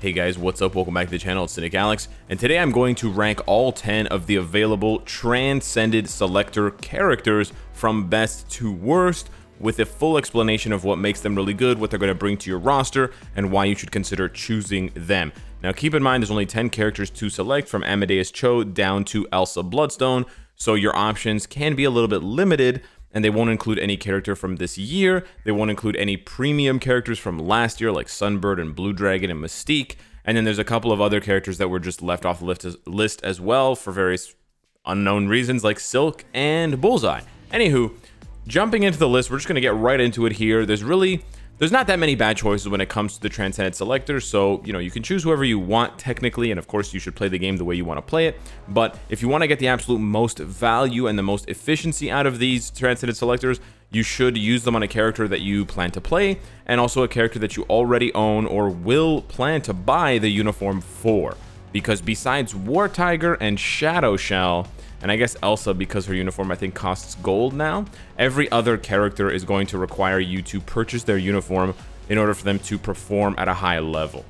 Hey guys, what's up? Welcome back to the channel, it's Cynicalex, and today I'm going to rank all 10 of the available Transcended Selector characters from best to worst, with a full explanation of what makes them really good, what they're going to bring to your roster, and why you should consider choosing them. Now keep in mind there's only 10 characters to select from Amadeus Cho down to Elsa Bloodstone, so your options can be a little bit limited, and they won't include any character from this year. They won't include any premium characters from last year, like Sunbird and Blue Dragon and Mystique. And then there's a couple of other characters that were just left off the list as well for various unknown reasons, like Silk and Bullseye. Anywho, jumping into the list, we're just going to get right into it here. There's really there's not that many bad choices when it comes to the Transcended Selectors, so, you know, you can choose whoever you want technically, and of course you should play the game the way you want to play it, but if you want to get the absolute most value and the most efficiency out of these Transcended Selectors, you should use them on a character that you plan to play, and also a character that you already own or will plan to buy the uniform for. Because besides War Tiger and Shadowshell, and I guess Elsa, because her uniform I think costs gold now, every other character is going to require you to purchase their uniform in order for them to perform at a high level.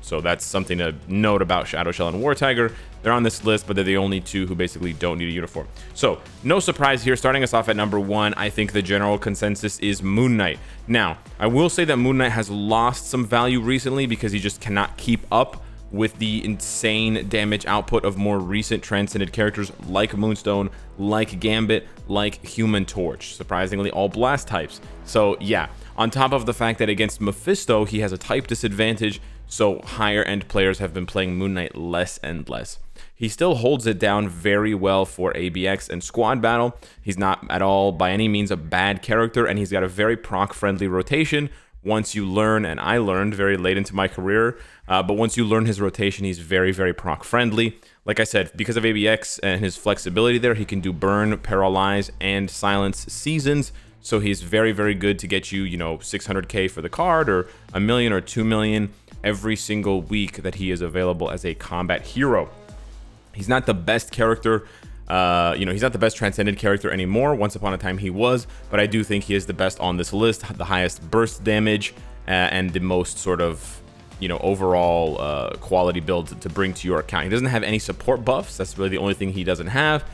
So that's something to note about Shadowshell and War Tiger. They're on this list, but they're the only two who basically don't need a uniform. So no surprise here, starting us off at number one, I think the general consensus is Moon Knight. Now, I will say that Moon Knight has lost some value recently because he just cannot keep up with the insane damage output of more recent transcended characters like Moonstone, like Gambit, like Human Torch. Surprisingly, all blast types. So yeah, on top of the fact that against Mephisto, he has a type disadvantage, so higher end players have been playing Moon Knight less and less. He still holds it down very well for ABX and squad battle. He's not at all by any means a bad character, and he's got a very proc friendly rotation, once you learn, and I learned very late into my career, uh, but once you learn his rotation, he's very, very proc friendly. Like I said, because of ABX and his flexibility there, he can do burn, paralyze, and silence seasons. So he's very, very good to get you, you know, 600k for the card or a million or 2 million every single week that he is available as a combat hero. He's not the best character uh, you know, he's not the best transcended character anymore. Once upon a time he was, but I do think he is the best on this list, the highest burst damage, uh, and the most sort of, you know, overall uh, quality build to bring to your account. He doesn't have any support buffs. That's really the only thing he doesn't have.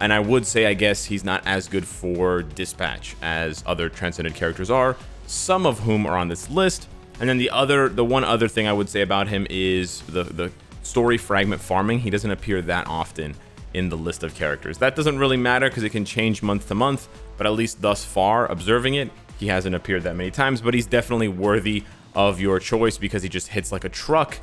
And I would say, I guess, he's not as good for dispatch as other transcended characters are, some of whom are on this list. And then the other, the one other thing I would say about him is the, the story fragment farming. He doesn't appear that often in the list of characters. That doesn't really matter because it can change month to month, but at least thus far, observing it, he hasn't appeared that many times, but he's definitely worthy of your choice because he just hits like a truck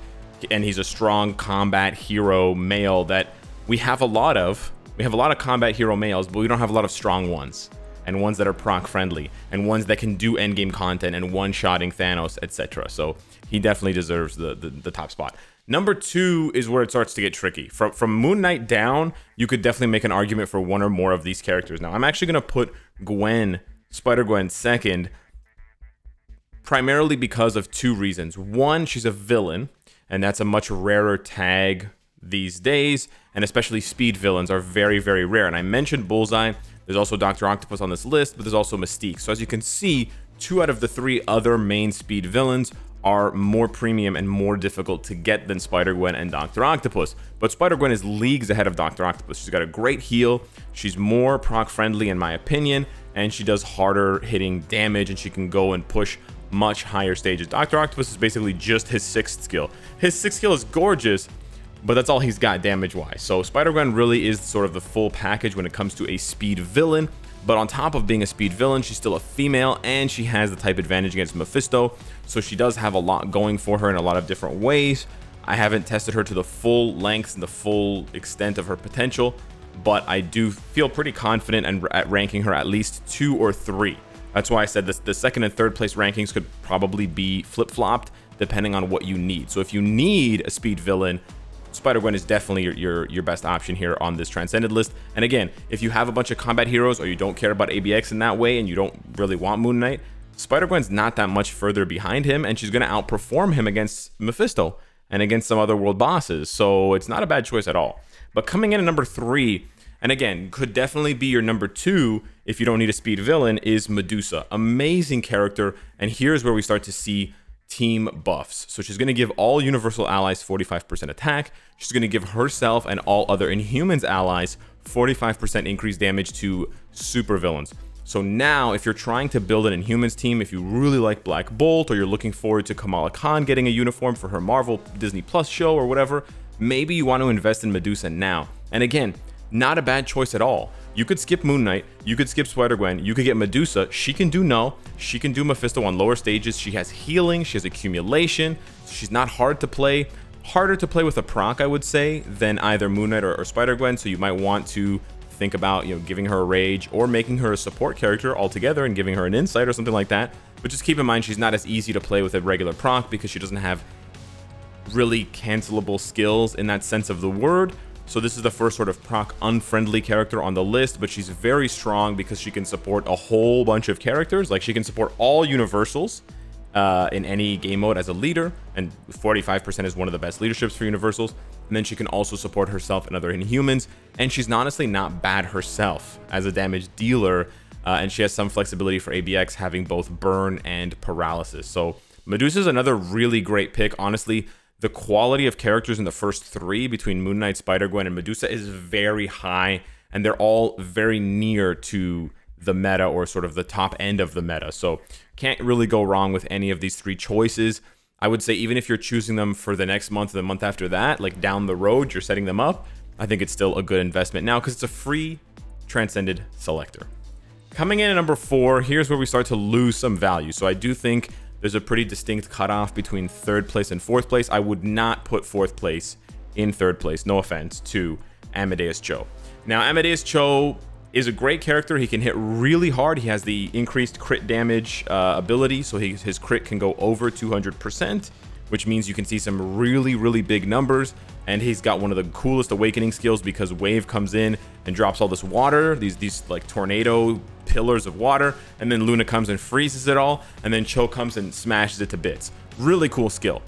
and he's a strong combat hero male that we have a lot of. We have a lot of combat hero males, but we don't have a lot of strong ones and ones that are proc friendly and ones that can do endgame content and one-shotting Thanos, etc. So he definitely deserves the, the, the top spot. Number two is where it starts to get tricky. From from Moon Knight down, you could definitely make an argument for one or more of these characters. Now, I'm actually gonna put Gwen, Spider Gwen, second, primarily because of two reasons. One, she's a villain, and that's a much rarer tag these days, and especially speed villains are very, very rare. And I mentioned Bullseye. There's also Doctor Octopus on this list, but there's also Mystique. So as you can see, two out of the three other main speed villains are more premium and more difficult to get than Spider-Gwen and Dr. Octopus. But Spider-Gwen is leagues ahead of Dr. Octopus. She's got a great heal, she's more proc-friendly in my opinion, and she does harder hitting damage and she can go and push much higher stages. Dr. Octopus is basically just his sixth skill. His sixth skill is gorgeous, but that's all he's got damage-wise. So Spider-Gwen really is sort of the full package when it comes to a speed villain, but on top of being a speed villain, she's still a female and she has the type advantage against Mephisto. So she does have a lot going for her in a lot of different ways. I haven't tested her to the full length and the full extent of her potential, but I do feel pretty confident at ranking her at least two or three. That's why I said this, the second and third place rankings could probably be flip-flopped depending on what you need. So if you need a speed villain, Spider-Gwen is definitely your, your, your, best option here on this Transcended list. And again, if you have a bunch of combat heroes or you don't care about ABX in that way and you don't really want Moon Knight, Spider-Gwen's not that much further behind him and she's going to outperform him against Mephisto and against some other world bosses. So it's not a bad choice at all. But coming in at number three, and again, could definitely be your number two if you don't need a speed villain, is Medusa. Amazing character. And here's where we start to see team buffs. So she's going to give all Universal allies 45% attack. She's going to give herself and all other Inhumans allies 45% increased damage to super villains. So now, if you're trying to build an Inhumans team, if you really like Black Bolt, or you're looking forward to Kamala Khan getting a uniform for her Marvel Disney Plus show or whatever, maybe you want to invest in Medusa now. And again, not a bad choice at all. You could skip Moon Knight, you could skip Spider-Gwen, you could get Medusa. She can do Null, she can do Mephisto on lower stages. She has healing, she has accumulation, she's not hard to play. Harder to play with a proc, I would say, than either Moon Knight or, or Spider-Gwen, so you might want to think about you know giving her a rage or making her a support character altogether and giving her an insight or something like that. But just keep in mind she's not as easy to play with a regular proc because she doesn't have really cancelable skills in that sense of the word. So this is the first sort of proc unfriendly character on the list, but she's very strong because she can support a whole bunch of characters. Like she can support all universals uh, in any game mode as a leader, and 45% is one of the best leaderships for universals. And then she can also support herself and other inhumans, and she's honestly not bad herself as a damage dealer, uh, and she has some flexibility for ABX having both burn and paralysis. So Medusa is another really great pick. Honestly, the quality of characters in the first three between Moon Knight, Spider-Gwen, and Medusa is very high, and they're all very near to the meta or sort of the top end of the meta. So can't really go wrong with any of these three choices. I would say even if you're choosing them for the next month or the month after that, like down the road, you're setting them up, I think it's still a good investment now because it's a free Transcended selector. Coming in at number four, here's where we start to lose some value. So I do think there's a pretty distinct cutoff between third place and fourth place. I would not put fourth place in third place, no offense, to Amadeus Cho. Now, Amadeus Cho is a great character. He can hit really hard. He has the increased crit damage uh, ability, so he, his crit can go over 200%, which means you can see some really, really big numbers. And he's got one of the coolest awakening skills because Wave comes in and drops all this water, these these like tornado pillars of water, and then Luna comes and freezes it all, and then Cho comes and smashes it to bits. Really cool skill.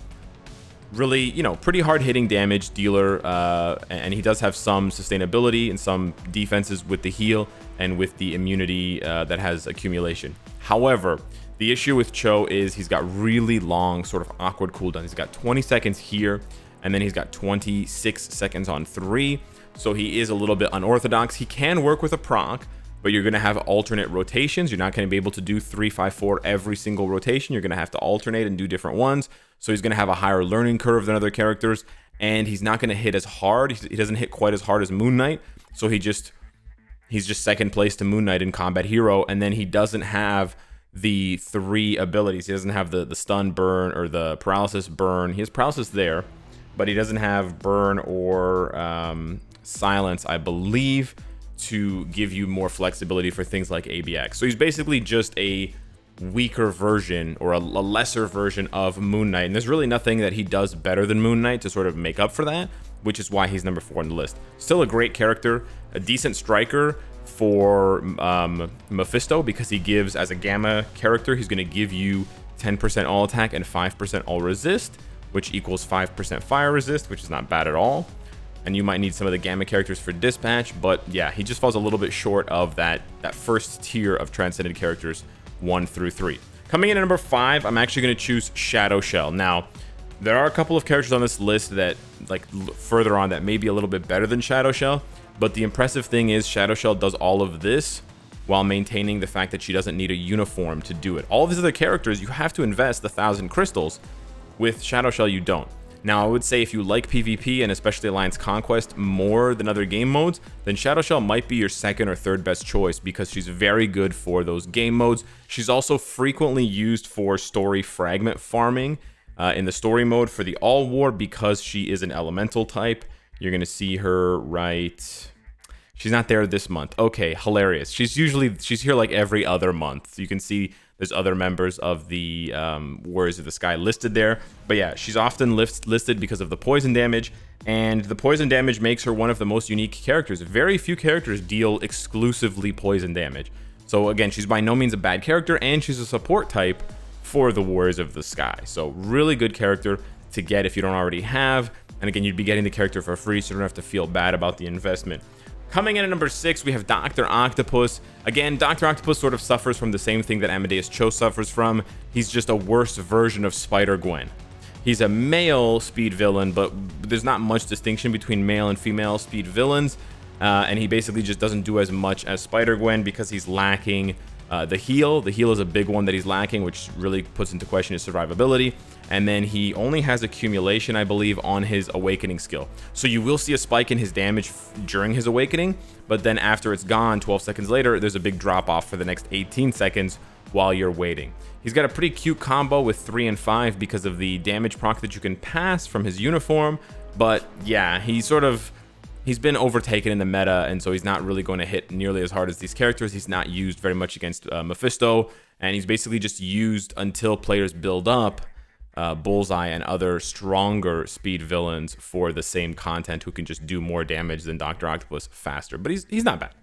Really, you know, pretty hard hitting damage dealer, uh, and he does have some sustainability and some defenses with the heal and with the immunity uh, that has accumulation. However, the issue with Cho is he's got really long, sort of awkward cooldowns. He's got 20 seconds here, and then he's got 26 seconds on three. So he is a little bit unorthodox. He can work with a proc, but you're going to have alternate rotations. You're not going to be able to do three, five, four every single rotation. You're going to have to alternate and do different ones. So he's going to have a higher learning curve than other characters, and he's not going to hit as hard. He doesn't hit quite as hard as Moon Knight, so he just he's just second place to Moon Knight in Combat Hero, and then he doesn't have the three abilities. He doesn't have the the stun burn or the paralysis burn. He has paralysis there, but he doesn't have burn or um, silence, I believe to give you more flexibility for things like ABX. So he's basically just a weaker version or a, a, lesser version of Moon Knight. And there's really nothing that he does better than Moon Knight to sort of make up for that, which is why he's number four on the list. Still a great character, a decent striker for um, Mephisto because he gives, as a Gamma character, he's going to give you 10% all attack and 5% all resist, which equals 5% fire resist, which is not bad at all and you might need some of the Gamma characters for Dispatch, but yeah, he just falls a little bit short of that, that first tier of Transcended characters, 1 through 3. Coming in at number 5, I'm actually going to choose Shadowshell. Now, there are a couple of characters on this list that, like, further on that may be a little bit better than Shadowshell, but the impressive thing is Shadowshell does all of this while maintaining the fact that she doesn't need a uniform to do it. All of these other characters, you have to invest the 1,000 crystals. With Shadowshell, you don't. Now, I would say if you like PvP and especially Alliance Conquest more than other game modes, then Shadowshell might be your second or third best choice because she's very good for those game modes. She's also frequently used for story fragment farming uh, in the story mode for the All War because she is an elemental type. You're to see her right... She's not there this month. Okay, hilarious. She's usually, she's here like every other month. You can see there's other members of the um, Warriors of the Sky listed there. But yeah, she's often list listed because of the poison damage, and the poison damage makes her one of the most unique characters. Very few characters deal exclusively poison damage. So again, she's by no means a bad character, and she's a support type for the Warriors of the Sky. So really good character to get if you don't already have. And again, you'd be getting the character for free, so you don't have to feel bad about the investment. Coming in at number six, we have Dr. Octopus. Again, Dr. Octopus sort of suffers from the same thing that Amadeus Cho suffers from. He's just a worse version of Spider-Gwen. He's a male speed villain, but there's not much distinction between male and female speed villains. Uh, and he basically just doesn't do as much as Spider-Gwen because he's lacking uh, the heal. The heal is a big one that he's lacking, which really puts into question his survivability and then he only has accumulation, I believe, on his awakening skill. So you will see a spike in his damage during his awakening, but then after it's gone, 12 seconds later, there's a big drop off for the next 18 seconds while you're waiting. He's got a pretty cute combo with 3 and 5 because of the damage proc that you can pass from his uniform, but yeah, he sort of he's been overtaken in the meta, and so he's not really going to hit nearly as hard as these characters. He's not used very much against uh, Mephisto, and he's basically just used until players build up uh, Bullseye and other stronger speed villains for the same content who can just do more damage than Dr. Octopus faster. But he's, he's not bad.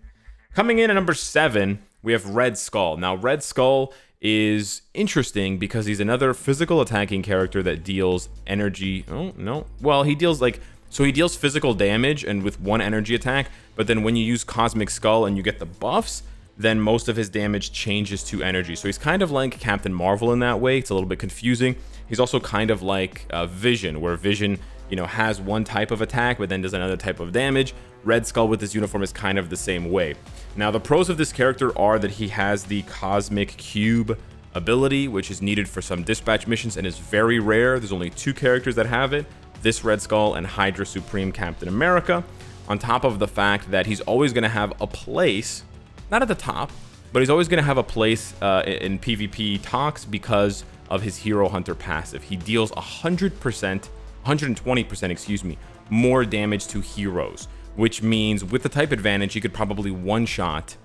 Coming in at number seven, we have Red Skull. Now, Red Skull is interesting because he's another physical attacking character that deals energy. Oh, no. Well, he deals like. So he deals physical damage and with one energy attack, but then when you use Cosmic Skull and you get the buffs, then most of his damage changes to energy. So he's kind of like Captain Marvel in that way. It's a little bit confusing. He's also kind of like uh, Vision, where Vision, you know, has one type of attack, but then does another type of damage. Red Skull with his uniform is kind of the same way. Now, the pros of this character are that he has the Cosmic Cube ability, which is needed for some dispatch missions and is very rare. There's only two characters that have it, this Red Skull and Hydra Supreme Captain America. On top of the fact that he's always going to have a place, not at the top, but he's always going to have a place uh, in PvP talks because of his Hero Hunter passive. He deals 100%, 120%, excuse me, more damage to heroes, which means with the type advantage, he could probably one-shot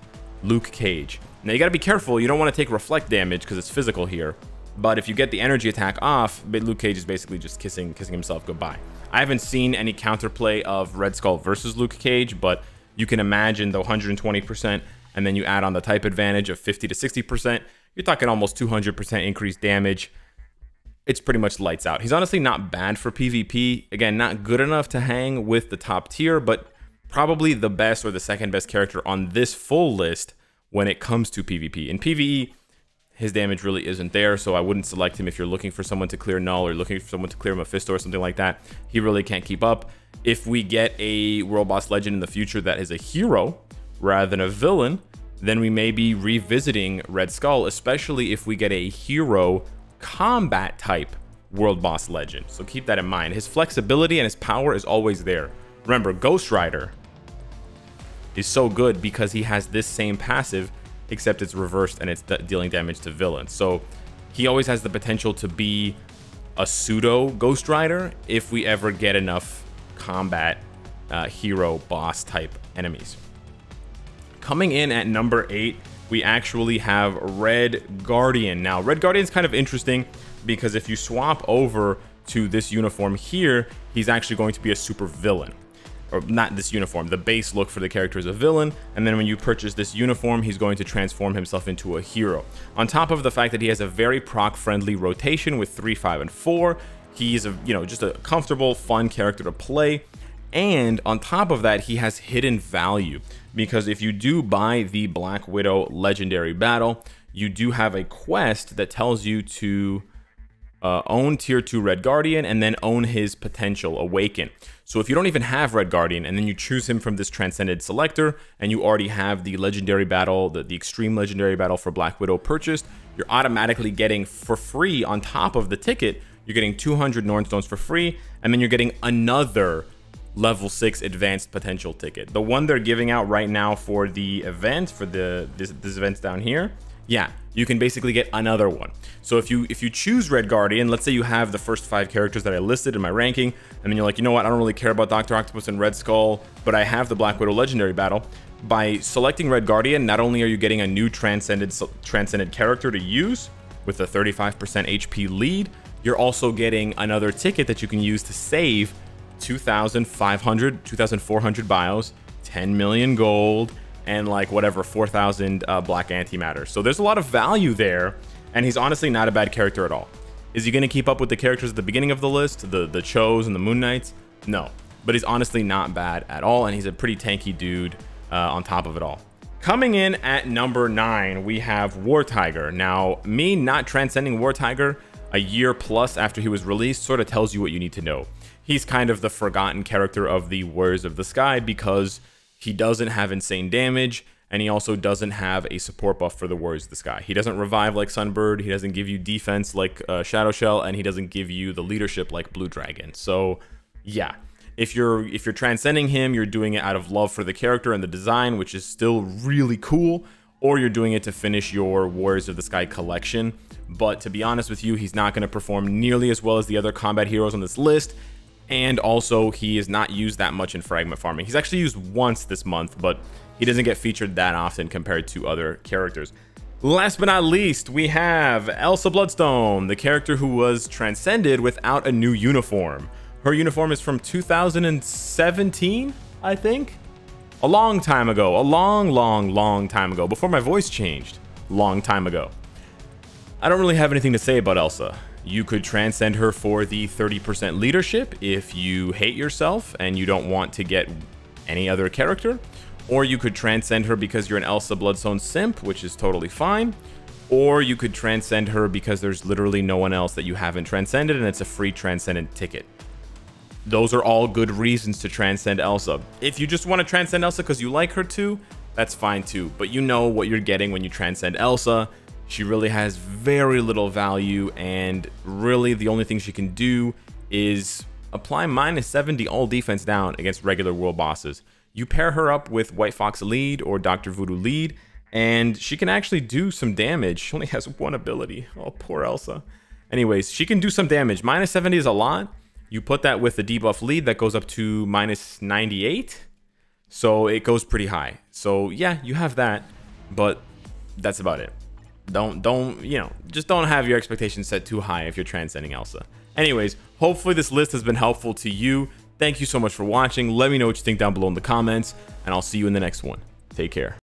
Luke Cage. Now you gotta be careful, you don't want to take reflect damage because it's physical here, but if you get the energy attack off, Luke Cage is basically just kissing kissing himself goodbye. I haven't seen any counterplay of Red Skull versus Luke Cage, but you can imagine the 120% and then you add on the type advantage of 50 to 60%, you're talking almost 200% increased damage. It's pretty much lights out. He's honestly not bad for PvP. Again, not good enough to hang with the top tier, but probably the best or the second best character on this full list when it comes to PvP. In PvE, his damage really isn't there, so I wouldn't select him if you're looking for someone to clear Null or looking for someone to clear Mephisto or something like that. He really can't keep up. If we get a World Boss Legend in the future that is a hero rather than a villain, then we may be revisiting Red Skull, especially if we get a hero combat type World Boss Legend. So keep that in mind. His flexibility and his power is always there. Remember, Ghost Rider is so good because he has this same passive, except it's reversed and it's dealing damage to villains. So he always has the potential to be a pseudo Ghost Rider if we ever get enough combat uh, hero boss type enemies. Coming in at number eight, we actually have Red Guardian. Now, Red Guardian is kind of interesting because if you swap over to this uniform here, he's actually going to be a super villain. Or not this uniform, the base look for the character is a villain, and then when you purchase this uniform, he's going to transform himself into a hero. On top of the fact that he has a very proc-friendly rotation with 3, 5, and 4, he's a, you know, just a comfortable, fun character to play. And on top of that, he has hidden value because if you do buy the Black Widow Legendary Battle, you do have a quest that tells you to uh, own Tier 2 Red Guardian and then own his potential Awaken. So if you don't even have Red Guardian and then you choose him from this Transcended Selector and you already have the Legendary Battle, the, the Extreme Legendary Battle for Black Widow purchased, you're automatically getting for free on top of the ticket, you're getting 200 Norn Stones for free, and then you're getting another level 6 advanced potential ticket. The one they're giving out right now for the event, for the this, this event's down here, yeah, you can basically get another one. So if you if you choose Red Guardian, let's say you have the first five characters that I listed in my ranking, and then you're like, you know what, I don't really care about Dr. Octopus and Red Skull, but I have the Black Widow Legendary Battle. By selecting Red Guardian, not only are you getting a new transcended transcended character to use with a 35% HP lead, you're also getting another ticket that you can use to save 2,500, 2,400 bios, 10 million gold, and like whatever, 4,000 uh, black antimatter. So there's a lot of value there, and he's honestly not a bad character at all. Is he going to keep up with the characters at the beginning of the list, the, the Chos and the Moon Knights? No, but he's honestly not bad at all, and he's a pretty tanky dude uh, on top of it all. Coming in at number nine, we have War Tiger. Now, me not transcending War Tiger a year plus after he was released sort of tells you what you need to know. He's kind of the forgotten character of the Warriors of the Sky because he doesn't have insane damage and he also doesn't have a support buff for the Warriors of the Sky. He doesn't revive like Sunbird, he doesn't give you defense like uh, Shadowshell, and he doesn't give you the leadership like Blue Dragon. So, yeah. If you're if you're transcending him, you're doing it out of love for the character and the design, which is still really cool, or you're doing it to finish your Warriors of the Sky collection. But to be honest with you, he's not going to perform nearly as well as the other combat heroes on this list. And also, he is not used that much in fragment farming. He's actually used once this month, but he doesn't get featured that often compared to other characters. Last but not least, we have Elsa Bloodstone, the character who was transcended without a new uniform. Her uniform is from 2017, I think? A long time ago, a long, long, long time ago, before my voice changed. Long time ago. I don't really have anything to say about Elsa. You could transcend her for the 30% leadership if you hate yourself and you don't want to get any other character. Or you could transcend her because you're an Elsa Bloodstone simp, which is totally fine. Or you could transcend her because there's literally no one else that you haven't transcended and it's a free transcendent ticket. Those are all good reasons to transcend Elsa. If you just want to transcend Elsa because you like her too, that's fine too. But you know what you're getting when you transcend Elsa. She really has very little value and really the only thing she can do is apply minus 70 all defense down against regular world bosses. You pair her up with White Fox lead or Dr. Voodoo lead, and she can actually do some damage. She only has one ability. Oh, poor Elsa. Anyways, she can do some damage. Minus 70 is a lot. You put that with the debuff lead that goes up to minus 98. So it goes pretty high. So yeah, you have that, but that's about it. Don't, don't, you know, just don't have your expectations set too high if you're transcending Elsa. Anyways, hopefully this list has been helpful to you. Thank you so much for watching. Let me know what you think down below in the comments, and I'll see you in the next one. Take care.